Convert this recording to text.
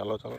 চালো চালো।